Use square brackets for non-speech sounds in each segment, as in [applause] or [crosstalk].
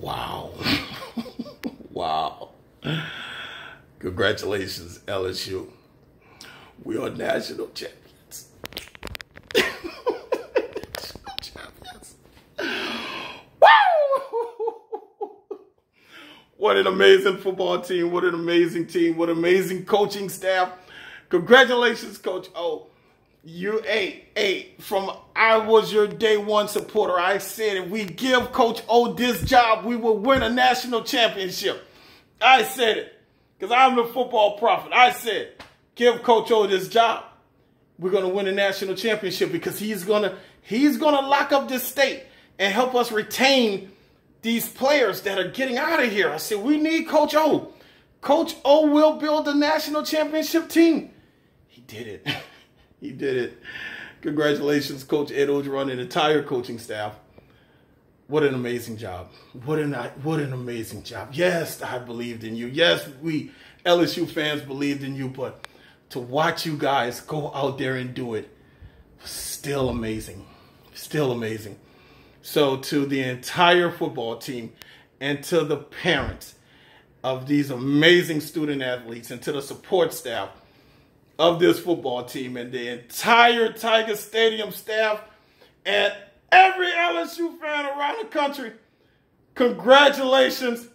Wow. [laughs] wow. Congratulations, LSU. We are national champions. [laughs] champions. What an amazing football team. What an amazing team. What amazing coaching staff. Congratulations, Coach O. You a a from I was your day one supporter. I said if we give Coach O this job, we will win a national championship. I said it because I'm the football prophet. I said give Coach O this job. We're gonna win a national championship because he's gonna he's gonna lock up this state and help us retain these players that are getting out of here. I said we need Coach O. Coach O will build a national championship team. He did it. [laughs] He did it. Congratulations, Coach Ed Orgeron and entire coaching staff. What an amazing job. What an what an amazing job. Yes, I believed in you. Yes, we LSU fans believed in you, but to watch you guys go out there and do it still amazing. Still amazing. So to the entire football team and to the parents of these amazing student athletes and to the support staff, of this football team and the entire Tiger Stadium staff and every LSU fan around the country. Congratulations.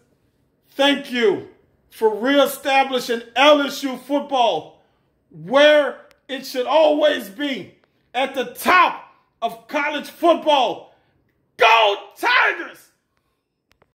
Thank you for reestablishing LSU football where it should always be at the top of college football. Go Tigers!